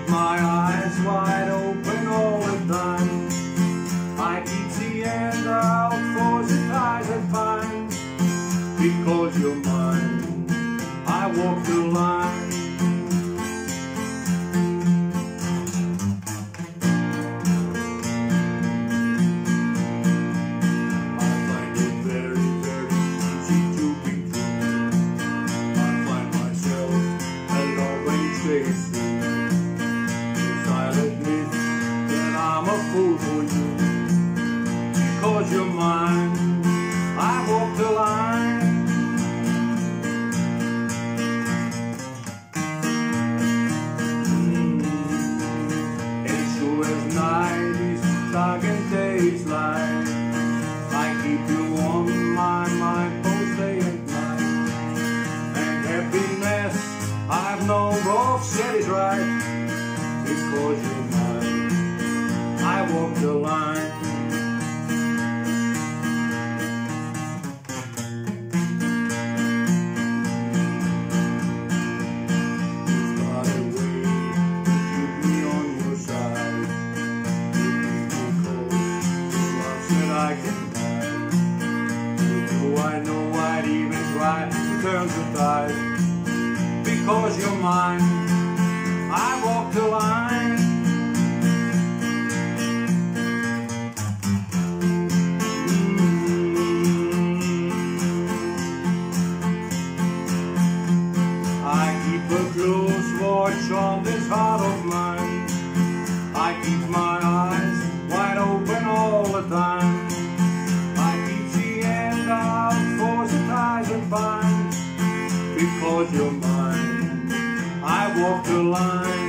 keep my eyes wide open all the time. I keep seeing out the eyes and find because you're mine. I walk the line. Fool for you. Because you're mine, I walk the line. And sure as night is dark and day is light, I keep you on my mind both day and night. And happiness I've known both said is right, because you're. I walk the line. I can you I know I'd even try to turn. Because you're mine, I walk the line. The end. Because you're mine, I walk the line.